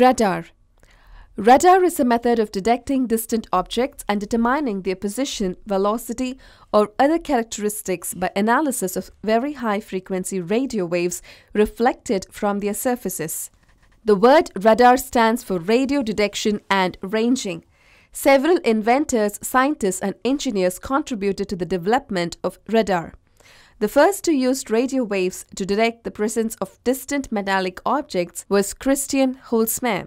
Radar. Radar is a method of detecting distant objects and determining their position, velocity, or other characteristics by analysis of very high frequency radio waves reflected from their surfaces. The word radar stands for radio detection and ranging. Several inventors, scientists, and engineers contributed to the development of radar. The first to use radio waves to detect the presence of distant metallic objects was Christian Hülsmeyer.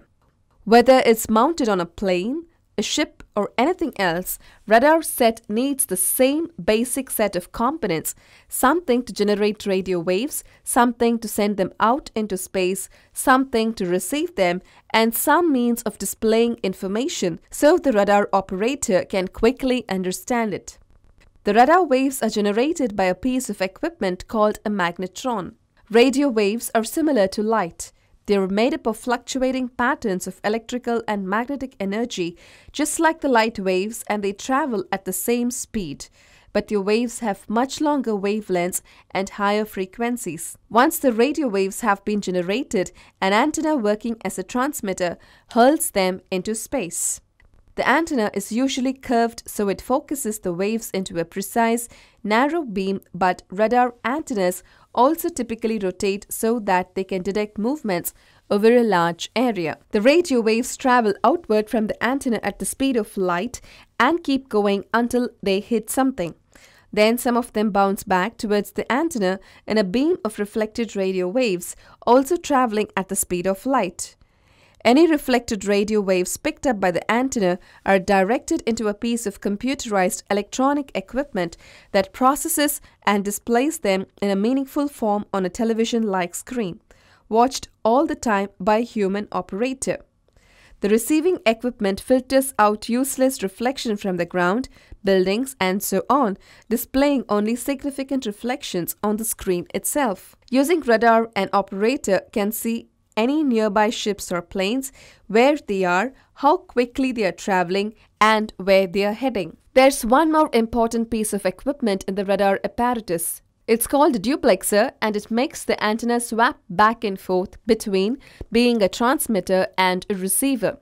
Whether it's mounted on a plane, a ship, or anything else, radar set needs the same basic set of components something to generate radio waves, something to send them out into space, something to receive them, and some means of displaying information so the radar operator can quickly understand it. The radar waves are generated by a piece of equipment called a magnetron. Radio waves are similar to light. They are made up of fluctuating patterns of electrical and magnetic energy, just like the light waves, and they travel at the same speed. But the waves have much longer wavelengths and higher frequencies. Once the radio waves have been generated, an antenna working as a transmitter hurls them into space. The antenna is usually curved so it focuses the waves into a precise, narrow beam, but radar antennas also typically rotate so that they can detect movements over a large area. The radio waves travel outward from the antenna at the speed of light and keep going until they hit something. Then some of them bounce back towards the antenna in a beam of reflected radio waves, also traveling at the speed of light. Any reflected radio waves picked up by the antenna are directed into a piece of computerized electronic equipment that processes and displays them in a meaningful form on a television-like screen, watched all the time by a human operator. The receiving equipment filters out useless reflection from the ground, buildings, and so on, displaying only significant reflections on the screen itself. Using radar, an operator can see any nearby ships or planes, where they are, how quickly they are traveling, and where they are heading. There's one more important piece of equipment in the radar apparatus. It's called a duplexer and it makes the antenna swap back and forth between being a transmitter and a receiver.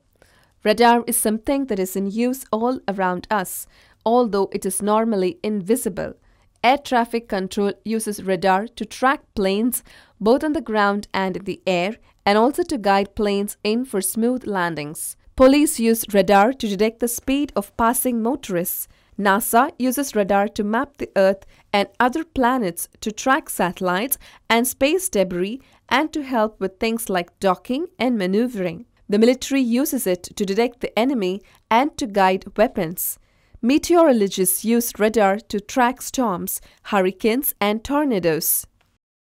Radar is something that is in use all around us, although it is normally invisible. Air traffic control uses radar to track planes both on the ground and in the air and also to guide planes in for smooth landings. Police use radar to detect the speed of passing motorists. NASA uses radar to map the Earth and other planets to track satellites and space debris and to help with things like docking and maneuvering. The military uses it to detect the enemy and to guide weapons. Meteorologists use radar to track storms, hurricanes, and tornadoes.